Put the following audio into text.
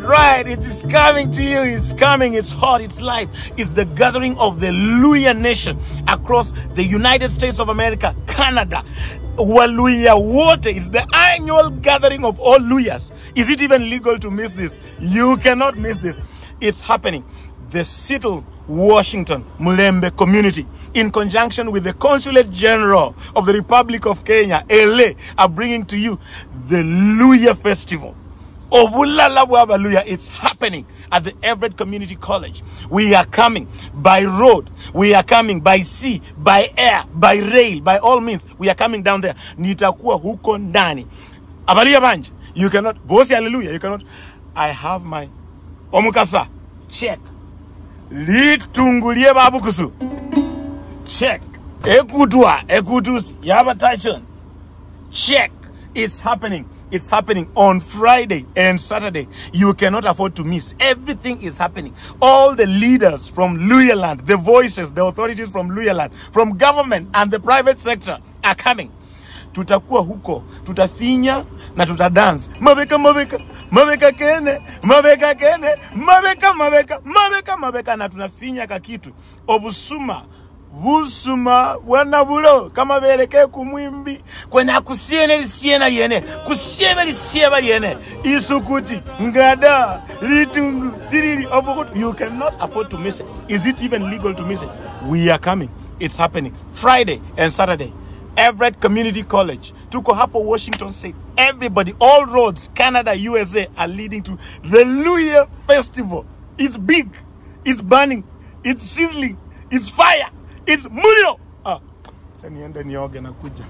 right, it is coming to you. It's coming. It's hot. It's live. It's the gathering of the Luhya nation across the United States of America, Canada. Waluya Water is the annual gathering of all Luhyas. Is it even legal to miss this? You cannot miss this. It's happening. The Seattle, Washington, Mulembe community, in conjunction with the Consulate General of the Republic of Kenya, LA, are bringing to you the Luhya Festival. Obulala Wabaluya, it's happening at the Everett Community College. We are coming by road, we are coming by sea, by air, by rail, by all means. We are coming down there. Nitakuwa huko ndani. Abalia Banj, you cannot, bosi hallelujah, you cannot. I have my omukasa, check. Litungulie babukusu, check. Ekutwa, ekutusi, yaba tachon, check. It's happening. It's happening on Friday and Saturday. You cannot afford to miss. Everything is happening. All the leaders from Luyaland, the voices, the authorities from Luyaland, from government and the private sector are coming. Tutakuwa huko, tutafinya na tutadance. Mabeka mabeka, mabeka kene, mabeka kene, mabeka mabeka, mabeka mabeka na tunafinya kakitu. Obusuma busuma bwana bulo kama beleke kumwimbi kwena kusiene lisiena liene kusieba lisieba liene. Isukuti ngada litungu tiriri obukutu you cannot afford to miss it. Is it even legal to miss it? We are coming. It's happening. Friday and saturday. Everett Community College, tuko hapo Washington State. Everybody, all roads, Canada, USA are leading to the Luhya Festival. It's big, it's burning, it's sizzling, it's fire, it's mulio. Ah, niende nioge na kuja.